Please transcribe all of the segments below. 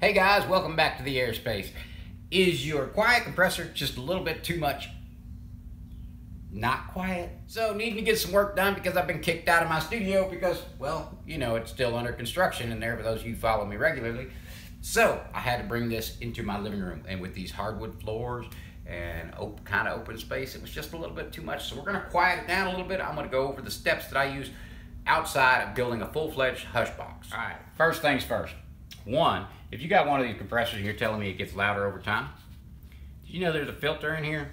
Hey guys, welcome back to the airspace. Is your quiet compressor just a little bit too much not quiet? So needing to get some work done because I've been kicked out of my studio because, well, you know, it's still under construction in there for those of you who follow me regularly. So I had to bring this into my living room and with these hardwood floors and kind of open space, it was just a little bit too much. So we're gonna quiet it down a little bit. I'm gonna go over the steps that I use outside of building a full-fledged hush box. All right, first things first. One, if you got one of these compressors and you're telling me it gets louder over time, did you know there's a filter in here?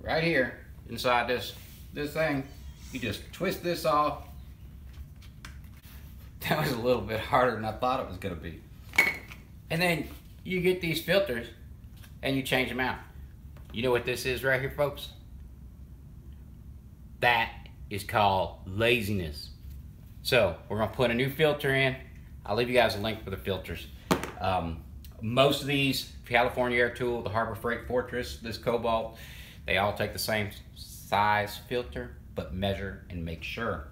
Right here, inside this, this thing. You just twist this off. That was a little bit harder than I thought it was gonna be. And then you get these filters and you change them out. You know what this is right here, folks? That is called laziness. So we're gonna put a new filter in. I'll leave you guys a link for the filters. Um, most of these, California Air Tool, the Harbor Freight Fortress, this Kobalt, they all take the same size filter, but measure and make sure.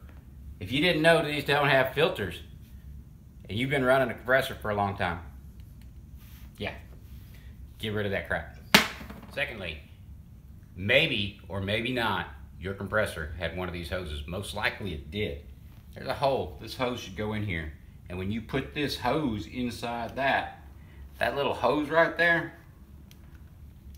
If you didn't know these don't have filters, and you've been running a compressor for a long time, yeah, get rid of that crap. Secondly, maybe or maybe not, your compressor had one of these hoses. Most likely it did. There's a hole. This hose should go in here. And when you put this hose inside that, that little hose right there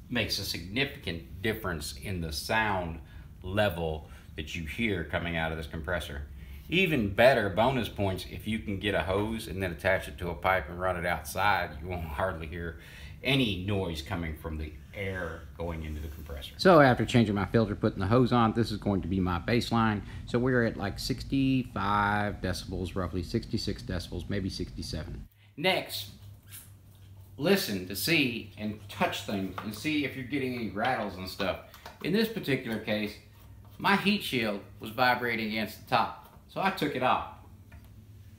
makes a significant difference in the sound level that you hear coming out of this compressor. Even better bonus points if you can get a hose and then attach it to a pipe and run it outside, you won't hardly hear any noise coming from the air going into the compressor. So after changing my filter, putting the hose on, this is going to be my baseline. So we're at like 65 decibels, roughly 66 decibels, maybe 67. Next, listen to see and touch things and see if you're getting any rattles and stuff. In this particular case, my heat shield was vibrating against the top, so I took it off.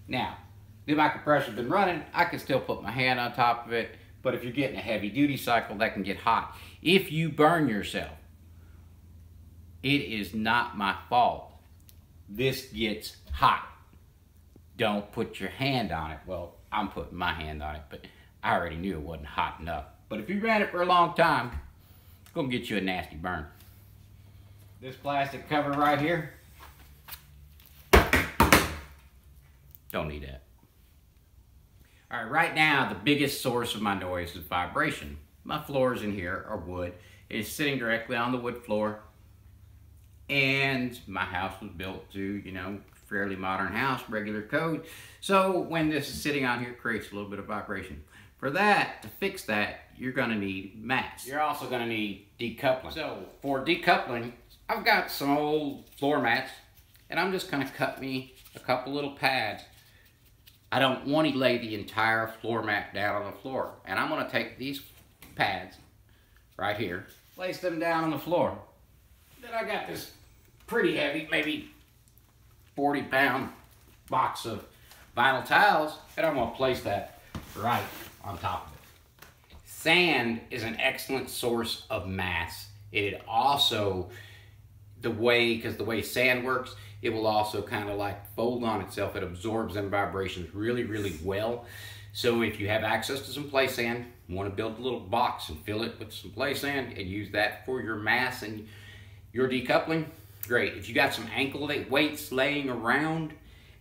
Now, the my compressor's been running, I can still put my hand on top of it, but if you're getting a heavy duty cycle, that can get hot. If you burn yourself, it is not my fault. This gets hot. Don't put your hand on it. Well, I'm putting my hand on it, but I already knew it wasn't hot enough. But if you ran it for a long time, it's gonna get you a nasty burn. This plastic cover right here, don't need that. All right, right now, the biggest source of my noise is vibration. My floors in here are wood. It's sitting directly on the wood floor. And my house was built to, you know, fairly modern house, regular code. So when this is sitting on here, it creates a little bit of vibration. For that, to fix that, you're gonna need mats. You're also gonna need decoupling. So for decoupling, I've got some old floor mats, and I'm just gonna cut me a couple little pads. I don't want to lay the entire floor mat down on the floor. And I'm gonna take these pads right here, place them down on the floor. Then I got this pretty heavy, maybe 40 pound box of vinyl tiles, and I'm gonna place that right on top of it. Sand is an excellent source of mass. It also, the way, because the way sand works, it will also kind of like fold on itself. It absorbs them vibrations really, really well. So if you have access to some play sand, want to build a little box and fill it with some play sand and use that for your mass and your decoupling, great. If you got some ankle weights laying around,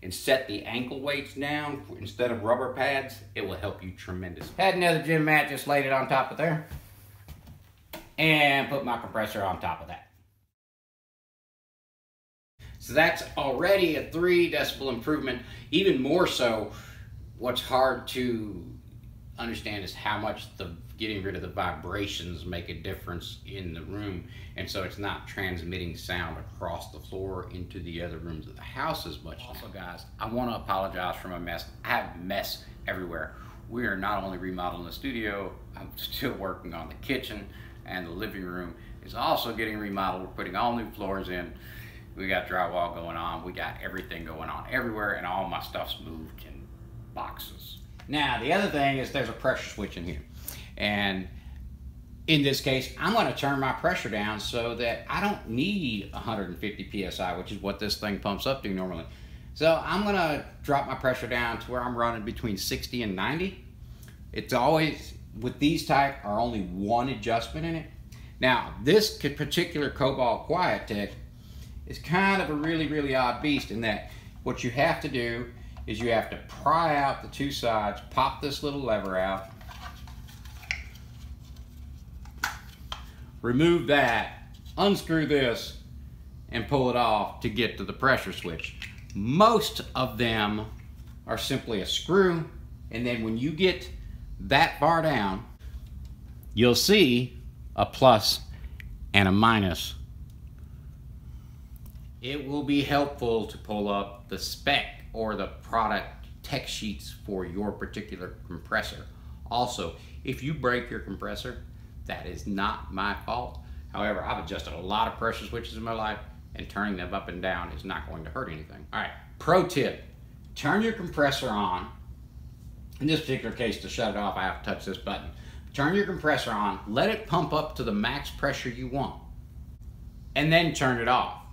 and set the ankle weights down instead of rubber pads, it will help you tremendously. Had another gym mat, just laid it on top of there. And put my compressor on top of that. So that's already a three decibel improvement. Even more so, what's hard to understand is how much the getting rid of the vibrations make a difference in the room. And so it's not transmitting sound across the floor into the other rooms of the house as much also guys i want to apologize for my mess. I have mess everywhere. We are not only remodeling the studio i'm still working on the kitchen and the living room. Is also getting remodeled. We're putting all new floors in we got drywall going on we got everything going on everywhere and all my stuff's moved in boxes now, the other thing is there's a pressure switch in here. And in this case, I'm going to turn my pressure down so that I don't need 150 PSI, which is what this thing pumps up to normally. So I'm going to drop my pressure down to where I'm running between 60 and 90. It's always, with these type, are only one adjustment in it. Now, this particular Kobalt Quiet-Tech is kind of a really, really odd beast in that what you have to do is you have to pry out the two sides, pop this little lever out, remove that, unscrew this, and pull it off to get to the pressure switch. Most of them are simply a screw, and then when you get that far down, you'll see a plus and a minus. It will be helpful to pull up the spec or the product tech sheets for your particular compressor. Also, if you break your compressor, that is not my fault. However, I've adjusted a lot of pressure switches in my life and turning them up and down is not going to hurt anything. All right, pro tip, turn your compressor on. In this particular case, to shut it off, I have to touch this button. Turn your compressor on, let it pump up to the max pressure you want, and then turn it off.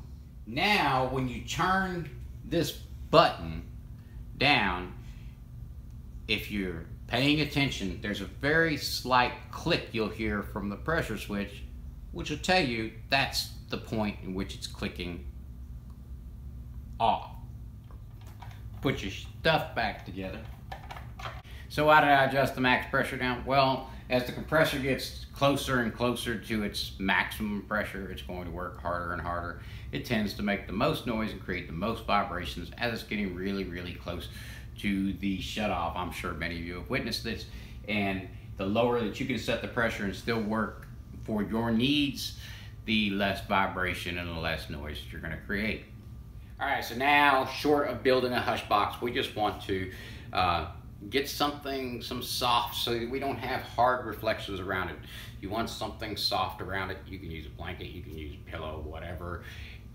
Now, when you turn this button down, if you're paying attention, there's a very slight click you'll hear from the pressure switch, which will tell you that's the point in which it's clicking off. Put your stuff back together. So how did I adjust the max pressure down? Well, as the compressor gets closer and closer to its maximum pressure, it's going to work harder and harder. It tends to make the most noise and create the most vibrations as it's getting really, really close to the shut off. I'm sure many of you have witnessed this. And the lower that you can set the pressure and still work for your needs, the less vibration and the less noise you're gonna create. All right, so now, short of building a hush box, we just want to uh, get something, some soft, so we don't have hard reflections around it. You want something soft around it, you can use a blanket, you can use a pillow, whatever,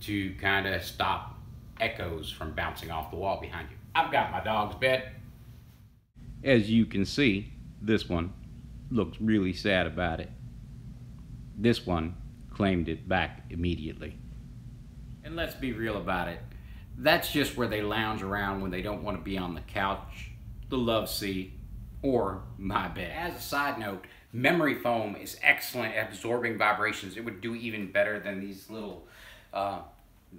to kind of stop echoes from bouncing off the wall behind you. I've got my dog's bed. As you can see, this one looks really sad about it. This one claimed it back immediately. And let's be real about it. That's just where they lounge around when they don't want to be on the couch, the love seat, or my bed. As a side note, memory foam is excellent at absorbing vibrations. It would do even better than these little uh,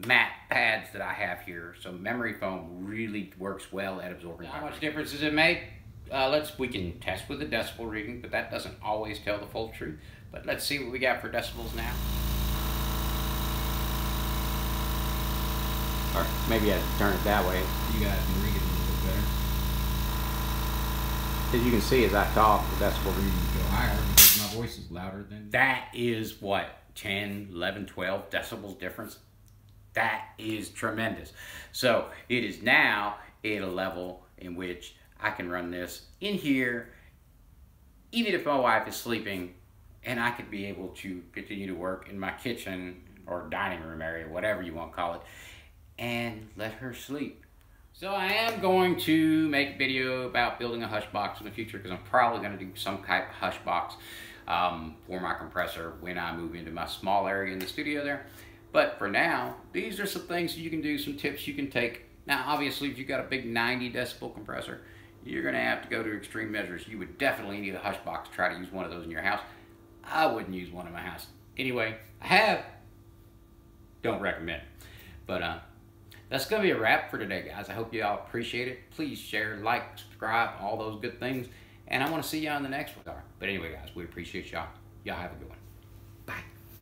mat pads that I have here. So memory foam really works well at absorbing. How much difference does it make? Uh, let's we can test with the decibel reading, but that doesn't always tell the full truth. But let's see what we got for decibels now. Or maybe I turn it that way. You guys can read it a little bit better. As you can see, as I talk, the decibel reading go higher because my voice is louder than. That is what 10, 11, 12 decibels difference that is tremendous. So it is now at a level in which I can run this in here, even if my wife is sleeping, and I could be able to continue to work in my kitchen or dining room area, whatever you want to call it, and let her sleep. So I am going to make a video about building a hush box in the future because I'm probably going to do some type of hush box um, for my compressor when I move into my small area in the studio there. But for now, these are some things you can do, some tips you can take. Now, obviously, if you've got a big 90 decibel compressor, you're gonna have to go to extreme measures. You would definitely need a hush box to try to use one of those in your house. I wouldn't use one in my house. Anyway, I have, don't recommend. But uh, that's gonna be a wrap for today, guys. I hope you all appreciate it. Please share, like, subscribe, all those good things. And I wanna see you on the next one. But anyway, guys, we appreciate y'all. Y'all have a good one.